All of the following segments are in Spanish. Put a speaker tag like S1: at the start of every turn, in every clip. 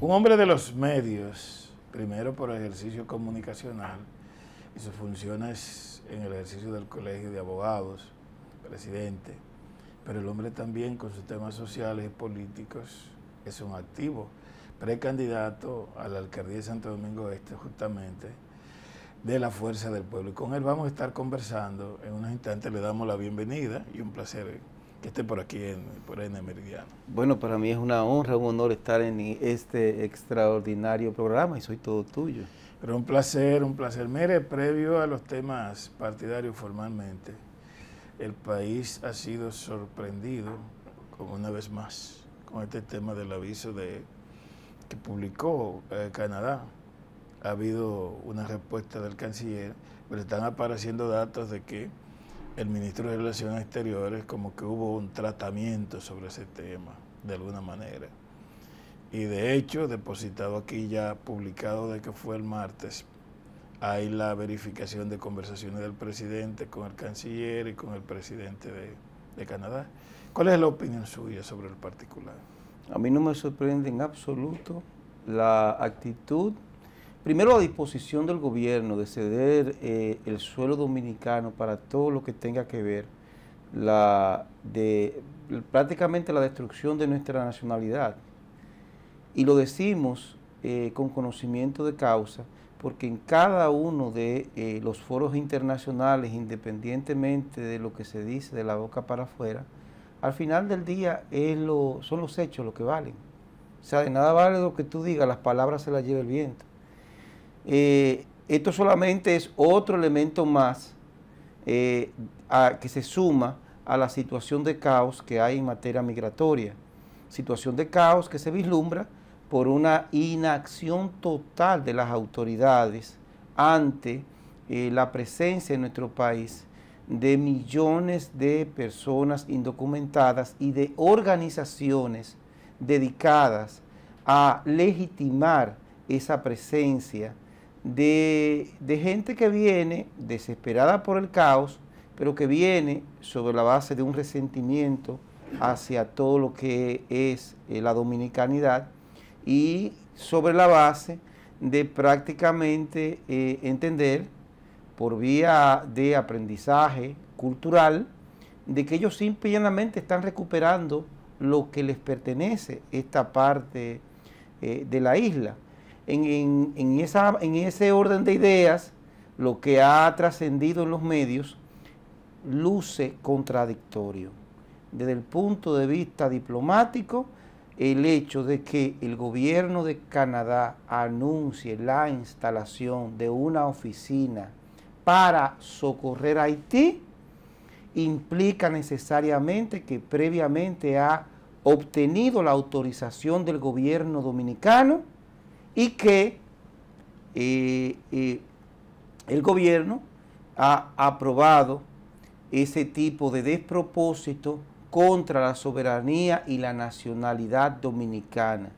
S1: Un hombre de los medios, primero por ejercicio comunicacional, y su función es en el ejercicio del colegio de abogados, presidente, pero el hombre también con sus temas sociales y políticos es un activo, precandidato a la alcaldía de Santo Domingo Este justamente de la Fuerza del Pueblo. Y con él vamos a estar conversando. En unos instantes le damos la bienvenida y un placer que esté por aquí en, por N Meridiano.
S2: Bueno, para mí es una honra, un honor estar en este extraordinario programa y soy todo tuyo.
S1: Pero un placer, un placer. Mire, previo a los temas partidarios formalmente, el país ha sido sorprendido, como una vez más, con este tema del aviso de que publicó eh, Canadá. Ha habido una respuesta del canciller, pero están apareciendo datos de que el ministro de Relaciones Exteriores como que hubo un tratamiento sobre ese tema, de alguna manera. Y de hecho, depositado aquí ya, publicado de que fue el martes, hay la verificación de conversaciones del presidente con el canciller y con el presidente de, Canadá. ¿Cuál es la opinión suya sobre el particular?
S2: A mí no me sorprende en absoluto la actitud, primero la disposición del gobierno de ceder eh, el suelo dominicano para todo lo que tenga que ver prácticamente la destrucción de nuestra nacionalidad y lo decimos eh, con conocimiento de causa, porque en cada uno de eh, los foros internacionales, independientemente de lo que se dice de la boca para afuera, al final del día son los hechos lo que valen. O sea, de nada vale lo que tú digas, las palabras se las lleva el viento. Eh, esto solamente es otro elemento más que se suma a la situación de caos que hay en materia migratoria. Situación de caos que se vislumbra por una inacción total de las autoridades ante eh, la presencia en nuestro país de millones de personas indocumentadas y de organizaciones dedicadas a legitimar esa presencia de, gente que viene desesperada por el caos, pero que viene sobre la base de un resentimiento hacia todo lo que es eh, la dominicanidad y sobre la base de prácticamente eh, entender por vía de aprendizaje cultural de que ellos simplemente están recuperando lo que les pertenece, esta parte eh, de la isla. En, esa, en ese orden de ideas, lo que ha trascendido en los medios luce contradictorio. Desde el punto de vista diplomático, el hecho de que el gobierno de Canadá anuncie la instalación de una oficina para socorrer a Haití implica necesariamente que previamente ha obtenido la autorización del gobierno dominicano y que el gobierno ha aprobado ese tipo de despropósito contra la soberanía y la nacionalidad dominicana.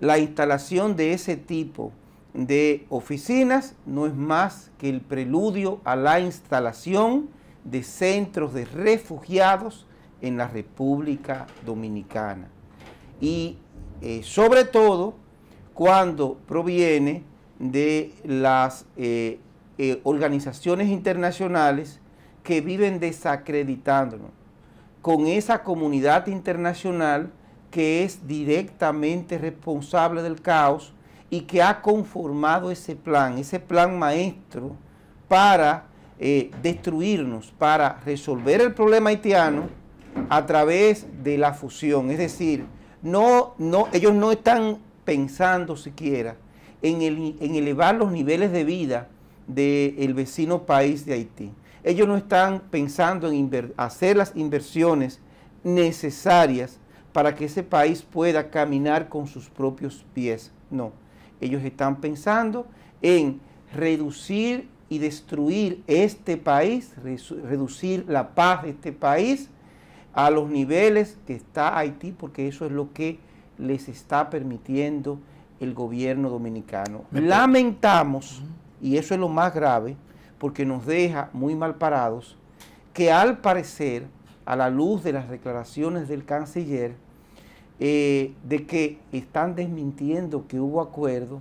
S2: La instalación de ese tipo de oficinas no es más que el preludio a la instalación de centros de refugiados en la República Dominicana. Y eh, sobre todo cuando proviene de las eh, eh, organizaciones internacionales que viven desacreditándonos con esa comunidad internacional que es directamente responsable del caos y que ha conformado ese plan, ese plan maestro para eh, destruirnos, para resolver el problema haitiano a través de la fusión. Es decir, no, no, ellos no están pensando siquiera en, en elevar los niveles de vida del vecino país de Haití ellos no están pensando en hacer las inversiones necesarias para que ese país pueda caminar con sus propios pies. No, ellos están pensando en reducir y destruir este país, reducir la paz de este país a los niveles que está Haití, porque eso es lo que les está permitiendo el gobierno dominicano. Lamentamos, y eso es lo más grave, porque nos deja muy mal parados, que al parecer, a la luz de las declaraciones del canciller, eh, de que están desmintiendo que hubo acuerdo,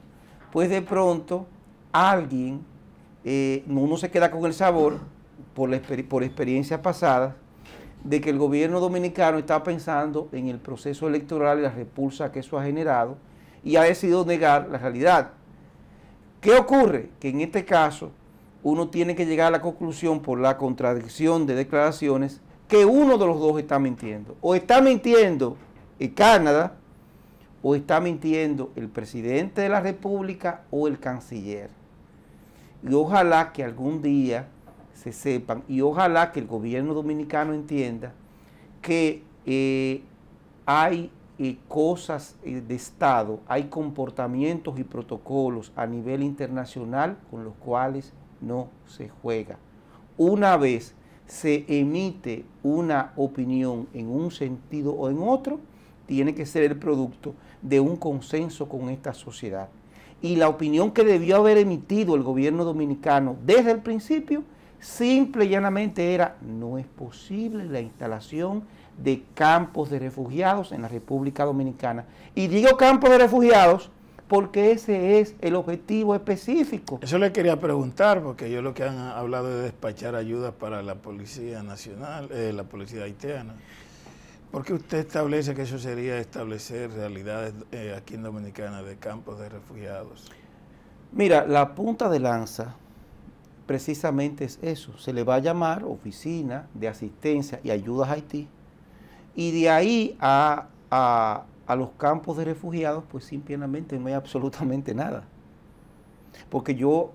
S2: pues de pronto alguien, eh, uno se queda con el sabor por, la, por experiencias pasadas, de que el gobierno dominicano está pensando en el proceso electoral y la repulsa que eso ha generado y ha decidido negar la realidad. ¿Qué ocurre? Que en este caso uno tiene que llegar a la conclusión por la contradicción de declaraciones que uno de los dos está mintiendo. O está mintiendo en Canadá o está mintiendo el presidente de la República o el canciller. Y ojalá que algún día se sepan y ojalá que el gobierno dominicano entienda que eh, hay eh, cosas eh, de Estado, hay comportamientos y protocolos a nivel internacional con los cuales no se juega. Una vez se emite una opinión en un sentido o en otro, tiene que ser el producto de un consenso con esta sociedad. Y la opinión que debió haber emitido el gobierno dominicano desde el principio Simple y llanamente era, no es posible la instalación de campos de refugiados en la República Dominicana. Y digo campos de refugiados porque ese es el objetivo específico.
S1: Eso le quería preguntar, porque yo lo que han hablado de despachar ayudas para la Policía Nacional, eh, la Policía Haitiana. ¿Por qué usted establece que eso sería establecer realidades eh, aquí en Dominicana de campos de refugiados?
S2: Mira, la punta de lanza precisamente es eso. Se le va a llamar Oficina de Asistencia y Ayudas a Haití. Y de ahí a, los campos de refugiados, pues simplemente no hay absolutamente nada. Porque yo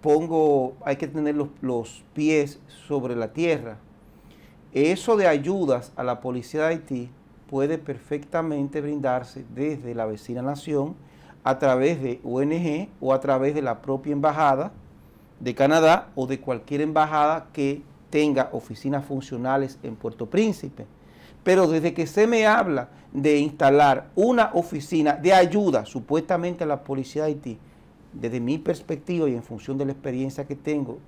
S2: pongo, hay que tener los, los pies sobre la tierra. Eso de ayudas a la policía de Haití puede perfectamente brindarse desde la vecina nación a través de ONG o a través de la propia embajada de Canadá o de cualquier embajada que tenga oficinas funcionales en Puerto Príncipe. Pero desde que se me habla de instalar una oficina de ayuda supuestamente a la policía de Haití, desde mi perspectiva y en función de la experiencia que tengo,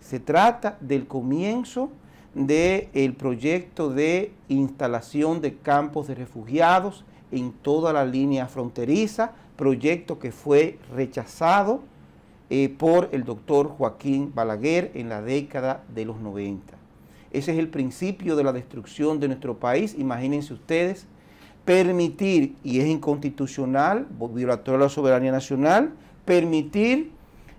S2: se trata del comienzo del proyecto de instalación de campos de refugiados en toda la línea fronteriza, proyecto que fue rechazado eh, por el doctor Joaquín Balaguer en la década de los 90. Ese es el principio de la destrucción de nuestro país. Imagínense ustedes, permitir, y es inconstitucional, violatorio de la soberanía nacional, permitir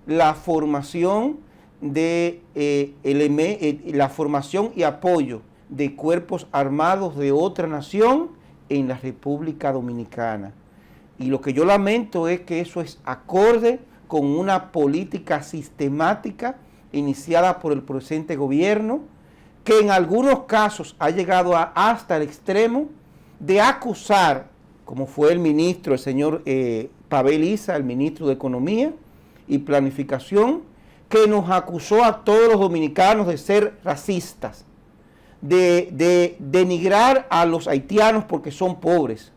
S2: la formación de eh, eh, la formación y apoyo de cuerpos armados de otra nación en la República Dominicana. Y lo que yo lamento es que eso es acorde con una política sistemática iniciada por el presente gobierno, que en algunos casos ha llegado hasta el extremo de acusar, como fue el ministro, el señor eh, Pavel Isa, el ministro de Economía y Planificación, que nos acusó a todos los dominicanos de ser racistas, de, de denigrar a los haitianos porque son pobres,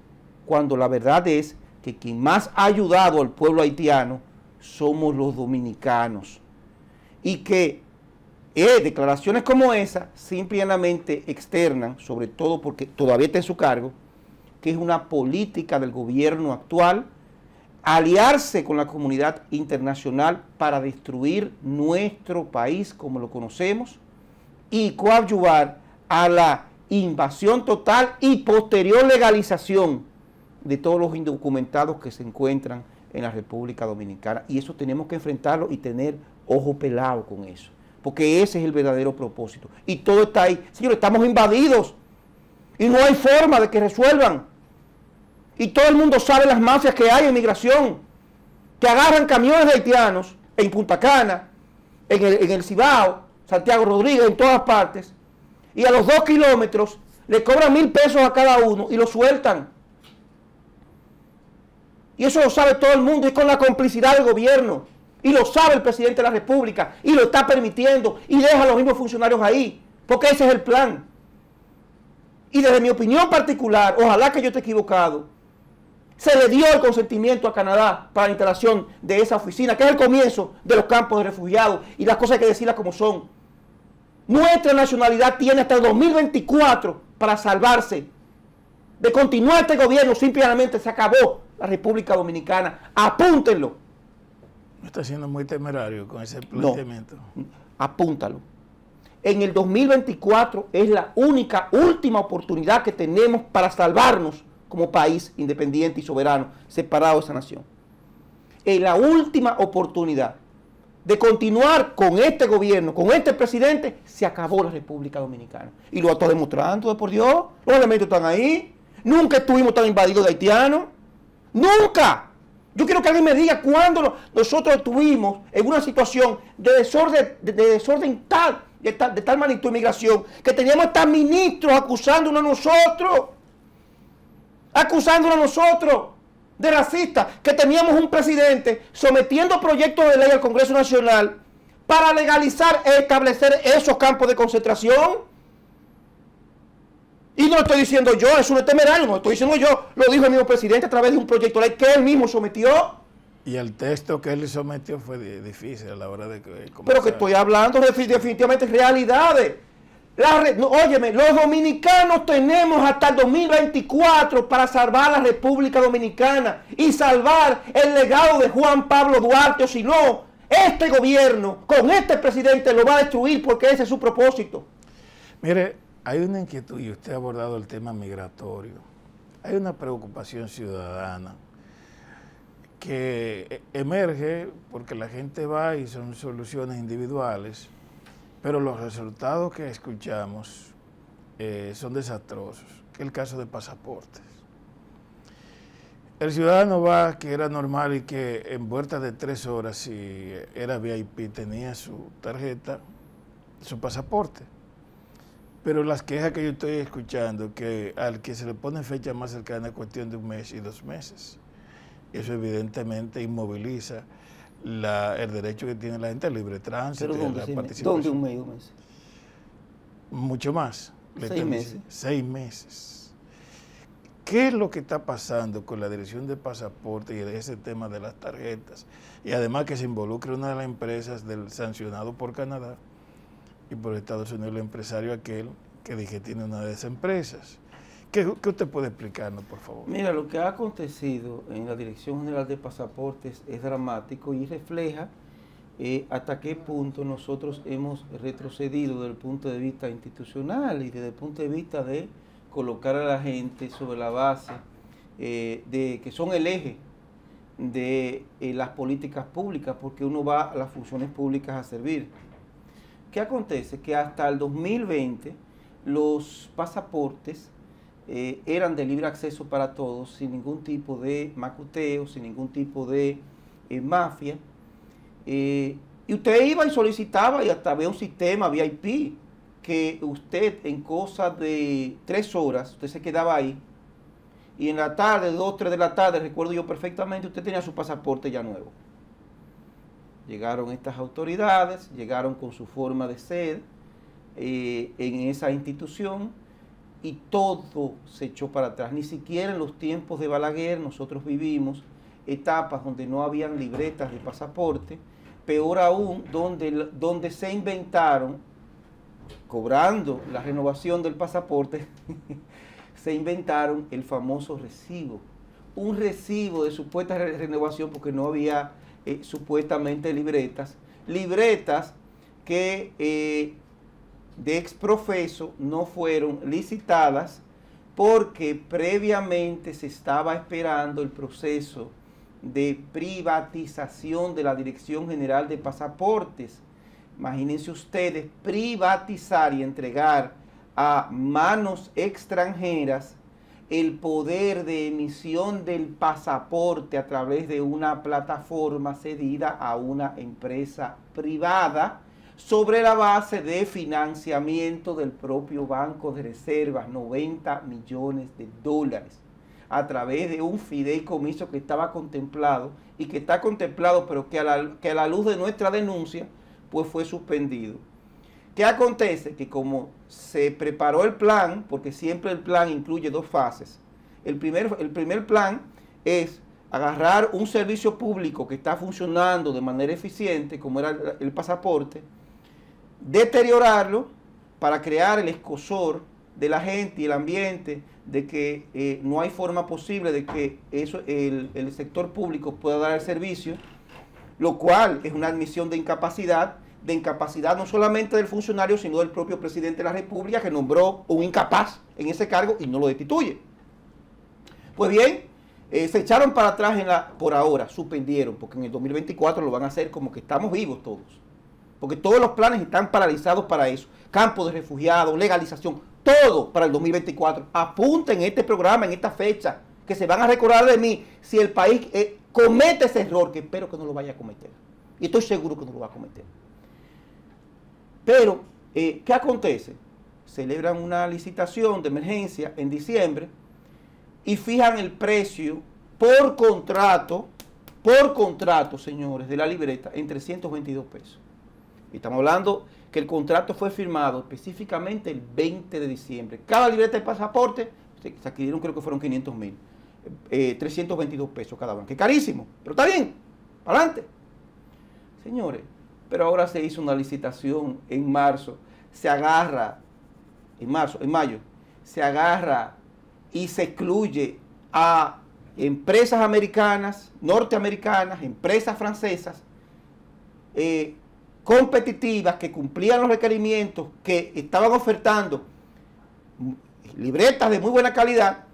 S2: cuando la verdad es que quien más ha ayudado al pueblo haitiano somos los dominicanos. Y que eh, declaraciones como esa simplemente externan, sobre todo porque todavía está en su cargo, que es una política del gobierno actual, aliarse con la comunidad internacional para destruir nuestro país como lo conocemos y coadyuvar a la invasión total y posterior legalización de todos los indocumentados que se encuentran en la República Dominicana. Y eso tenemos que enfrentarlo y tener ojo pelado con eso. Porque ese es el verdadero propósito. Y todo está ahí. Señores, estamos invadidos. Y no hay forma de que resuelvan. Y todo el mundo sabe las mafias que hay en migración. Que agarran camiones de haitianos en Punta Cana, en el, en el Cibao, Santiago Rodríguez, en todas partes. Y a los dos kilómetros le cobran mil pesos a cada uno y lo sueltan. Y eso lo sabe todo el mundo y con la complicidad del gobierno. Y lo sabe el presidente de la República y lo está permitiendo y deja a los mismos funcionarios ahí. Porque ese es el plan. Y desde mi opinión particular, ojalá que yo esté equivocado, se le dio el consentimiento a Canadá para la instalación de esa oficina, que es el comienzo de los campos de refugiados y las cosas hay que decirlas como son. Nuestra nacionalidad tiene hasta el 2024 para salvarse de continuar este gobierno, simplemente se acabó la República Dominicana. Apúntenlo.
S1: No está siendo muy temerario con ese planteamiento.
S2: apúntalo. En el 2024 es la única, última oportunidad que tenemos para salvarnos como país independiente y soberano, separado de esa nación. Es la última oportunidad de continuar con este gobierno, con este presidente, se acabó la República Dominicana. Y lo está demostrando, por Dios. Los elementos están ahí. Nunca estuvimos tan invadidos de haitianos. Nunca. Yo quiero que alguien me diga cuándo nosotros estuvimos en una situación de desorden, de, desorden tal, de tal, de tal magnitud de migración, que teníamos hasta ministros acusándonos a nosotros. Acusándonos a nosotros de racistas, que teníamos un presidente sometiendo proyectos de ley al Congreso Nacional para legalizar e establecer esos campos de concentración. Y no lo estoy diciendo yo, eso no es temerario, no lo estoy diciendo yo, lo dijo el mismo presidente a través de un proyecto de ley que él mismo sometió.
S1: Y el texto que él sometió fue difícil a la hora de...
S2: Pero que estoy hablando de definitivamente realidades. La, óyeme, los dominicanos tenemos hasta el 2024 para salvar la República Dominicana y salvar el legado de Juan Pablo Duarte, o si no, este gobierno con este presidente lo va a destruir porque ese es su propósito.
S1: Mire, hay una inquietud y usted ha abordado el tema migratorio. Hay una preocupación ciudadana que emerge porque la gente va y son soluciones individuales pero los resultados que escuchamos eh, son desastrosos, el caso de pasaportes. El ciudadano va, que era normal y que en vuelta de tres horas, si era VIP, tenía su tarjeta, su pasaporte. Pero las quejas que yo estoy escuchando, que al que se le pone fecha más cercana es cuestión de un mes y dos meses. Eso evidentemente inmoviliza el derecho que tiene la gente al libre tránsito
S2: ¿Pero dónde, la participación. ¿Dónde un mes, un mes?
S1: Mucho más.
S2: Seis meses.
S1: Seis meses. ¿Qué es lo que está pasando con la dirección de pasaporte y ese tema de las tarjetas? Y además que se involucre una de las empresas del sancionado por Canadá y por Estados Unidos el empresario aquel que dije tiene una de esas empresas. ¿Qué, usted puede explicarnos, por favor?
S2: Mira, lo que ha acontecido en la Dirección General de Pasaportes es dramático y refleja eh, hasta qué punto nosotros hemos retrocedido desde el punto de vista institucional y desde el punto de vista de colocar a la gente sobre la base eh, de que son el eje de eh, las políticas públicas, porque uno va a las funciones públicas a servir. ¿Qué acontece? Que hasta el 2020 los pasaportes eh, eran de libre acceso para todos, sin ningún tipo de macuteo, sin ningún tipo de eh, mafia. Eh, y usted iba y solicitaba y hasta había un sistema VIP que usted en cosas de tres horas, usted se quedaba ahí y en la tarde, dos, tres de la tarde, recuerdo yo perfectamente, usted tenía su pasaporte ya nuevo. Llegaron estas autoridades, llegaron con su forma de ser en esa institución y todo se echó para atrás. Ni siquiera en los tiempos de Balaguer nosotros vivimos etapas donde no habían libretas de pasaporte, peor aún, donde, donde se inventaron, cobrando la renovación del pasaporte, se inventaron el famoso recibo. Un recibo de supuesta renovación porque no había eh, supuestamente libretas. Libretas que eh, de exprofeso no fueron licitadas porque previamente se estaba esperando el proceso de privatización de la Dirección General de Pasaportes. Imagínense ustedes privatizar y entregar a manos extranjeras el poder de emisión del pasaporte a través de una plataforma cedida a una empresa privada sobre la base de financiamiento del propio Banco de Reservas, 90 millones de dólares, a través de un fideicomiso que estaba contemplado y que está contemplado, pero que a la, que a la luz de nuestra denuncia, pues fue suspendido. ¿Qué acontece? Que como se preparó el plan, porque siempre el plan incluye dos fases, el primer, el primer plan es agarrar un servicio público que está funcionando de manera eficiente, como era el pasaporte, deteriorarlo para crear el escosor de la gente y el ambiente, de que eh, no hay forma posible de que eso, el, el sector público pueda dar el servicio, lo cual es una admisión de incapacidad, de incapacidad no solamente del funcionario, sino del propio presidente de la República que nombró un incapaz en ese cargo y no lo destituye. Pues bien, eh, se echaron para atrás en la, por ahora, suspendieron, porque en el 2024 lo van a hacer como que estamos vivos todos. Porque todos los planes están paralizados para eso. Campo de refugiados, legalización, todo para el 2024. Apunten este programa, en esta fecha, que se van a recordar de mí si el país eh, comete ese error, que espero que no lo vaya a cometer. Y estoy seguro que no lo va a cometer. Pero, eh, ¿qué acontece? Celebran una licitación de emergencia en diciembre y fijan el precio por contrato, por contrato, señores, de la libreta en 322 pesos. Estamos hablando que el contrato fue firmado específicamente el 20 de diciembre. Cada libreta de pasaporte, se, adquirieron creo que fueron 500 mil, 322 eh, pesos cada uno, que carísimo, pero está bien, adelante. Señores, pero ahora se hizo una licitación en marzo, se agarra, en marzo, en mayo, se agarra y se excluye a empresas americanas, norteamericanas, empresas francesas, eh, competitivas que cumplían los requerimientos, que estaban ofertando libretas de muy buena calidad,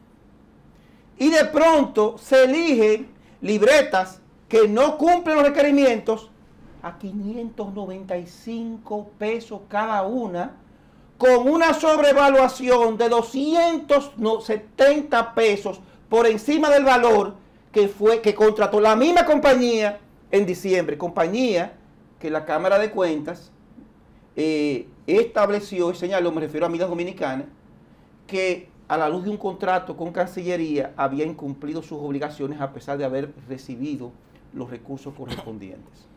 S2: y de pronto se eligen libretas que no cumplen los requerimientos a 595 pesos cada una, con una sobrevaluación de 270 pesos por encima del valor que fue que contrató la misma compañía en diciembre, compañía que la Cámara de Cuentas eh, estableció y señaló, me refiero a Midas Dominicanas, que a la luz de un contrato con Cancillería había incumplido sus obligaciones a pesar de haber recibido los recursos correspondientes.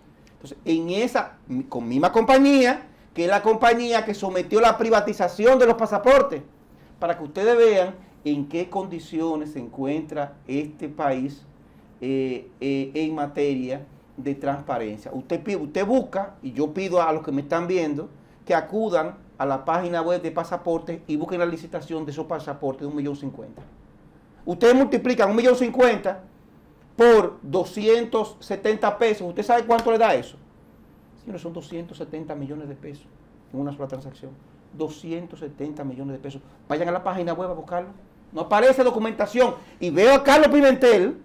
S2: Entonces, en esa, con misma compañía, que es la compañía que sometió la privatización de los pasaportes, para que ustedes vean en qué condiciones se encuentra este país eh, eh, en materia de transparencia. Usted, busca, y yo pido a los que me están viendo, que acudan a la página web de pasaportes y busquen la licitación de esos pasaportes de un millón cincuenta. Ustedes multiplican un millón cincuenta por 270 pesos. ¿Usted sabe cuánto le da eso? no son 270 millones de pesos en una sola transacción. 270 millones de pesos. Vayan a la página web a buscarlo. No aparece documentación. Y veo a Carlos Pimentel.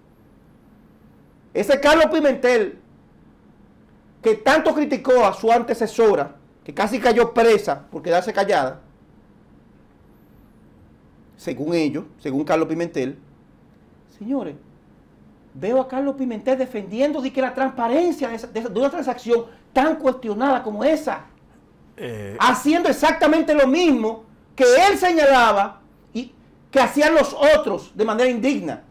S2: Ese Carlos Pimentel que tanto criticó a su antecesora, que casi cayó presa por quedarse callada, según ellos, según Carlos Pimentel. Señores, veo a Carlos Pimentel defendiendo de que la transparencia de, una transacción tan cuestionada como esa, eh, haciendo exactamente lo mismo que él señalaba y que hacían los otros de manera indigna,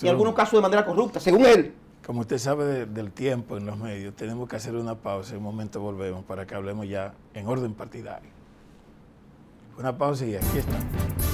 S2: y en algunos casos de manera corrupta, según él.
S1: Como usted sabe del tiempo en los medios, tenemos que hacer una pausa, en un momento volvemos para que hablemos ya en orden partidario. Una pausa y aquí estamos.